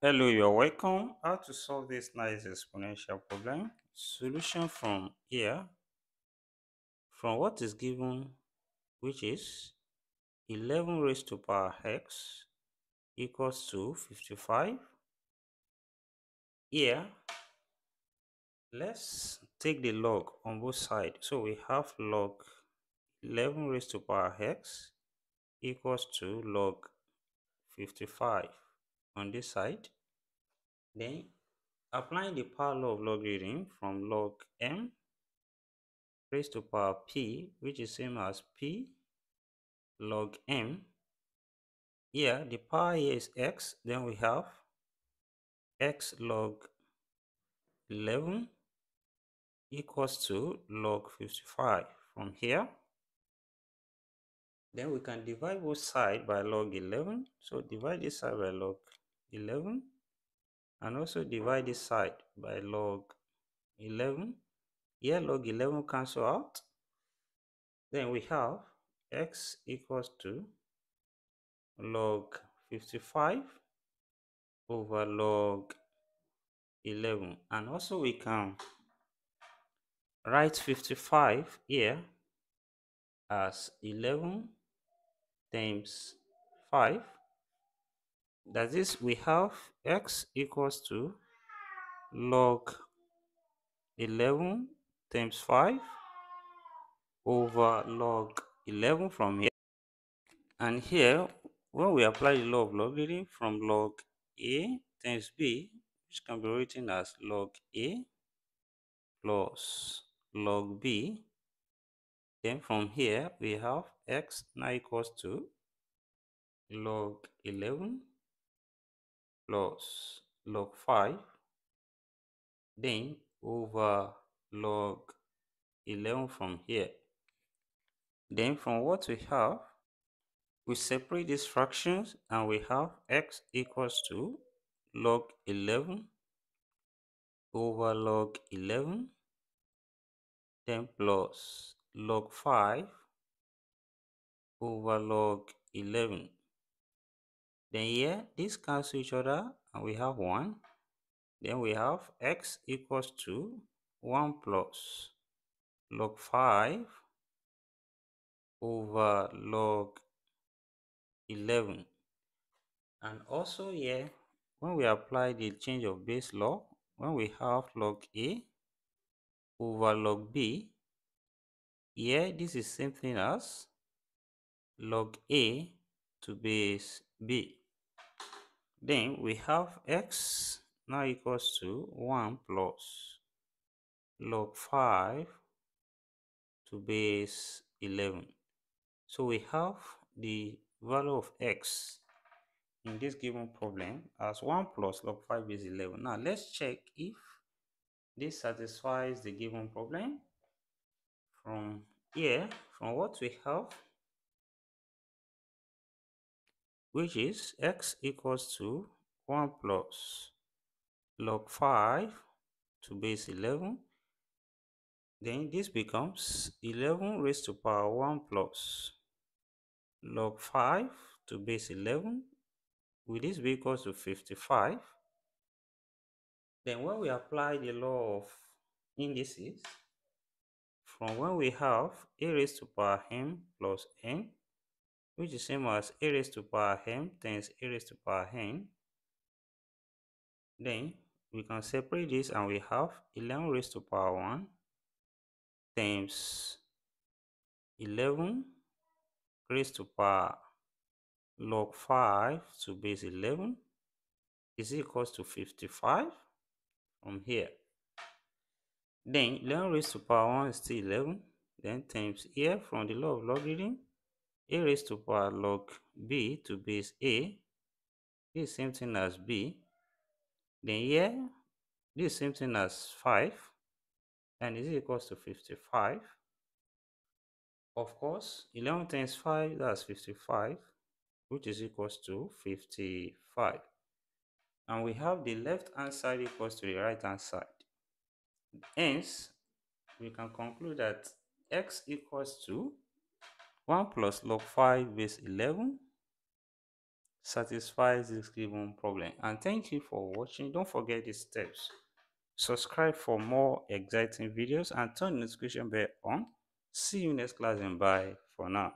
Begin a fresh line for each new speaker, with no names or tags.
Hello, you're welcome. How to solve this nice exponential problem? Solution from here, from what is given, which is 11 raised to power x equals to 55. Here, let's take the log on both sides. So we have log 11 raised to power x equals to log 55 on this side. Then applying the power law of logarithm from log m raised to power p, which is same as p log m. Here, the power here is x. Then we have x log 11 equals to log 55 from here. Then we can divide both sides by log 11. So divide this side by log 11 and also divide this side by log 11 here log 11 cancel out. Then we have x equals to log 55 over log 11 and also we can write 55 here as 11 times 5 that is we have x equals to log 11 times 5 over log 11 from here. And here when we apply the law of logarithm from log a times b which can be written as log a plus log b then from here we have x now equals to log 11 plus log 5 then over log 11 from here. Then from what we have we separate these fractions and we have x equals to log 11 over log 11 then plus log 5 over log 11 then here, these cancel each other and we have 1. Then we have x equals to 1 plus log 5 over log 11. And also here, when we apply the change of base law, when we have log a over log b, here this is same thing as log a to base b. Then we have x now equals to 1 plus log 5 to base 11. So we have the value of x in this given problem as 1 plus log 5 base 11. Now let's check if this satisfies the given problem. From here, from what we have, which is x equals to 1 plus log 5 to base 11 then this becomes 11 raised to power 1 plus log 5 to base 11 will this be equal to 55 then when we apply the law of indices from when we have a raised to power m plus n which is same as a raised to power m times a raised to power n. Then we can separate this and we have 11 raised to power 1 times 11 raised to power log 5 to base 11 is equals to 55 from here. Then 11 raised to power 1 is still 11. Then times here from the law of logarithm a raised to power log b to base a is same thing as b. Then here this is same thing as 5 and is equals to 55 of course 11 times 5 that's 55 which is equals to 55 and we have the left hand side equals to the right hand side. Hence we can conclude that x equals to 1 plus log 5 base 11 satisfies this given problem. And thank you for watching. Don't forget the steps. Subscribe for more exciting videos and turn the notification bell on. See you next class and bye for now